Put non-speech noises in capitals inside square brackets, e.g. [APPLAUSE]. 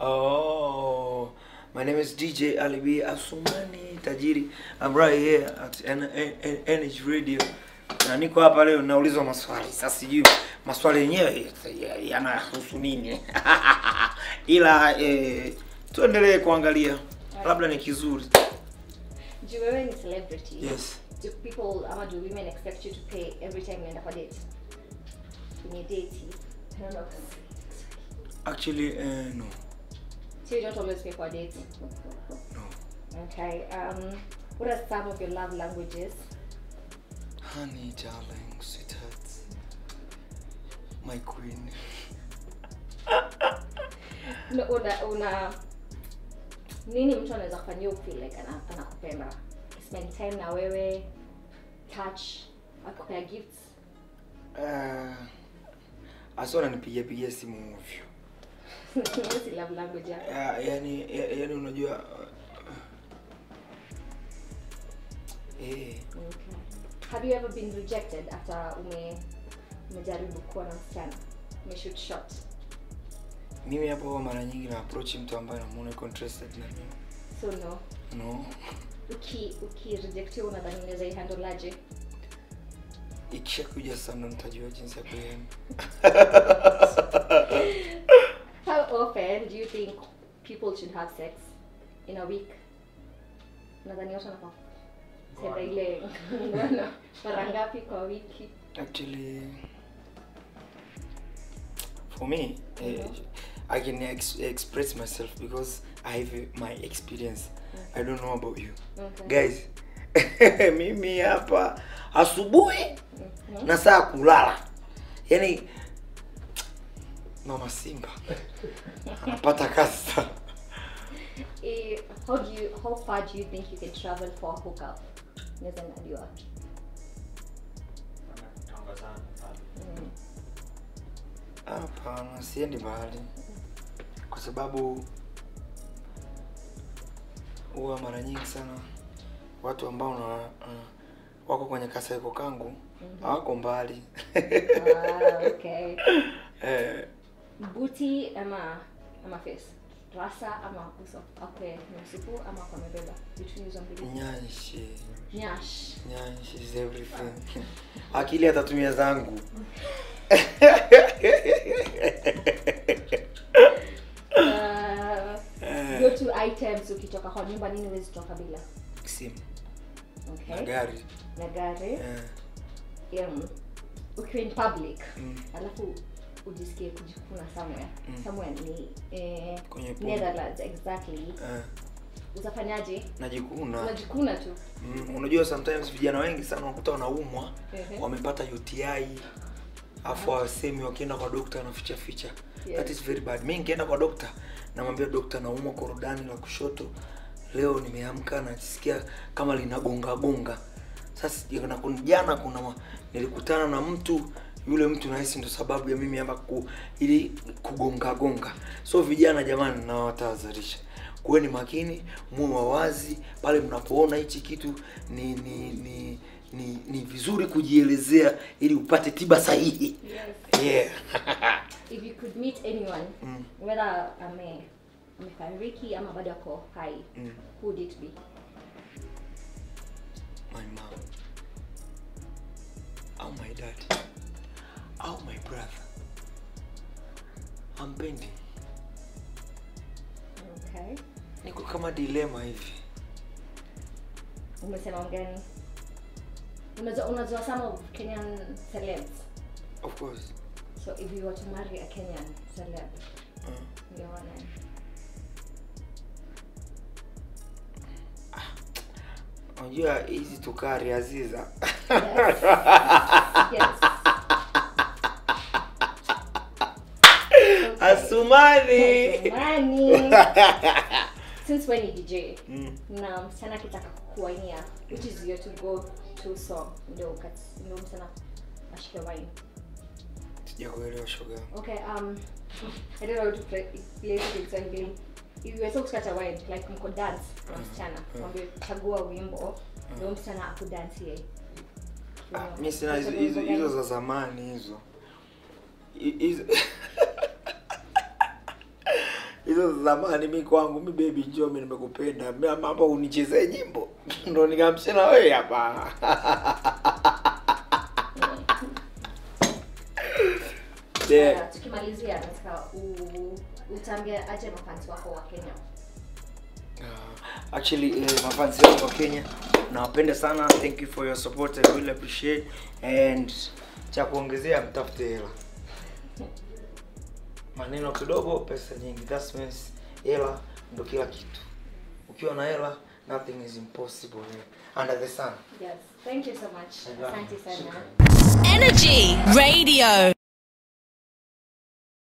Oh, my name is DJ Alibi Asumani Tajiri. I'm right here at N- N- N- Energy Radio. Na niko hapa leo naulizwa maswali. Sasa sijui maswali yenyewe ya- yanahusu nini. [LAUGHS] Ila eh, tuendelee kuangalia. Labda ni kizuri. juu wewe ni celebrity Yes. do people ama do women expect you to pay every time you end up a date kwenye date. Actually, uh, no. So you don't always pay for a date No. okay um what are some of your love languages Honey, darling, sweetheart. My queen. [LAUGHS] no, una, una nini mtu anaweza kufanyia ufeel like ana- anakupenda spend time na wewe touch akupea gifts Uh, ananipigia pigia simu ovyo. Hiyo love language yako. Ya- yani ya- yani unajua eh. Okay. have you ever been rejected after ume umejaribu kuwa na msichana? Umeshoot shot? Mimi hapo huwa mara nyingi na approach mtu ambaye namuona yuko interested na mimi. So no. No. Uki ukirejectiwa unadhani unaweza ihandle aje? Ikishakuja ndo nitajua jinsi ya kuienda [LAUGHS] how often do you think people should have sex in a week. Nadhani watu wanafaa senda ile ngono [LAUGHS] mara ngapi kwa wiki. Actually for me eh, i can ex express myself because i have my experience. Okay. i don't know about you. Okay. guys [LAUGHS] mimi hapa asubuhi Mhm. na saa kulala. Yani mama simba. Anapata kazi sana. Eh, how do you how far do you think you can travel for a hookup? Naweza najua mm. hapana siendi mahali kwa sababu huwa mara nyingi sana watu ambao na uh, wako kwenye kasaiko kangu hawako mbali. Ah, okay. [LAUGHS] Eh, buti ama ama face. Rasa ama uso. Akwe nusupu ama kwa mebeba between hizo mbili. Nyashi nyash nyash is everything. Akili atatumia zangu. Uh, go to items ukitoka kwa nyumba nini huwezi toka bila? Simu. Na okay gari. Na gari. Yeah. yeah. ukiwa in public. Mm, alafu ujisikie kujikuna somewhere. Somewhere ni eh, Netherlands exactly. Eh, utafanyaje? Najikuna. Unajikuna tu. Mm, unajua sometimes vijana wengi sana wakuta wanaumwa Ehe. wamepata uti afu wasemi wakienda kwa dokta wanaficha ficha. Yes. that is very bad. Mi nikienda kwa dokta namwambia dokta naumwa korodani la kushoto. Leo nimeamka najisikia kama linagonga gonga. Sasa jana kuna- jana kuna ma- nilikutana na mtu yule mtu nahisi ndo sababu ya mimi hapa ku, ili kugonga gonga so vijana jamani nawatahadharisha kuweni makini muwe wawazi pale mnapoona hichi kitu ni ni ni ni, ni vizuri kujielezea ili upate tiba sahihi yes. yeah. [LAUGHS] if you could meet anyone Mm. whether ame amefariki ama bado ako hai Mm. who would it be my mom Oh my dad au my brother I'm bending. okay niko kama dilema hivi umesema mgani unajua unajua some of kenyan celebs of course so if you were to marry a kenyan celeb mm. you ungeona unajua hizi tukari aziza yes. [LAUGHS] yes. Asumani. Asumani. [LAUGHS] since when ni dj mm. na msichana akitaka kukuainia which is your to go to song? Ndio ndio msichana ashike wine sijakuelewa shoga okay um [LAUGHS] i don't know how to play play it in game. if you were so kukata wine like mko dance na msichana mwambie chagua wimbo ndio msichana akudansie ah, mimi sina hizo hizo za zamani hizo. Hi- hizo [LAUGHS] hizo zamani mi kwangu mi baby njoo mi nimekupenda. Mama, hapa unichezee nyimbo. [LAUGHS] Ndo nikamshe na wewe hapa. [LAUGHS] Tukimalizia nataka u- aje mafansi wako wa kenya? Uh, actually eh, mafansi wangu wa Kenya nawapenda sana. Thank you for your support I really appreciate. And cha kuongezea mtafute hela [LAUGHS] maneno kidogo pesa nyingi that means hela ndo kila kitu. Ukiwa na hela nothing is impossible under the sun. Yes. Thank you so much. Asante sana. Energy Radio.